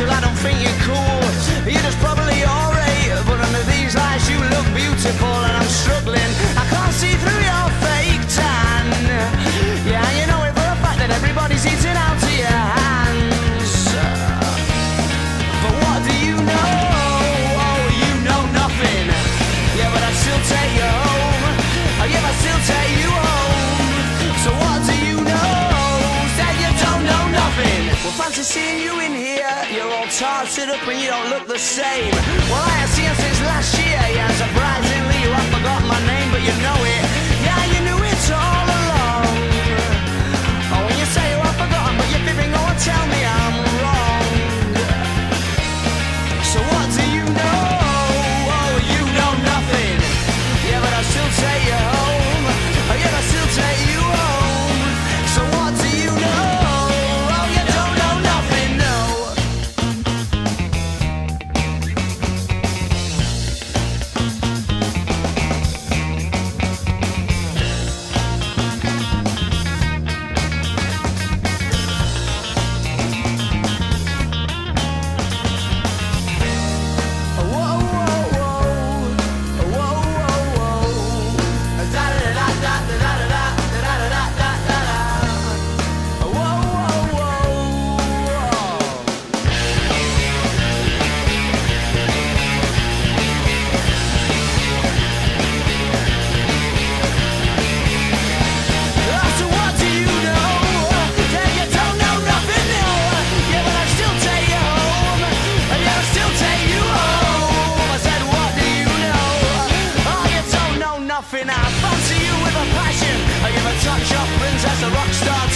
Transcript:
till I don't think you're cool. To seeing you in here. You're all tarted up and you don't look the same. Well, I have seen since last year. Yeah, surprisingly, have forgotten my name, nothing. I fancy you with a passion. I give a touch of princess, a rock star.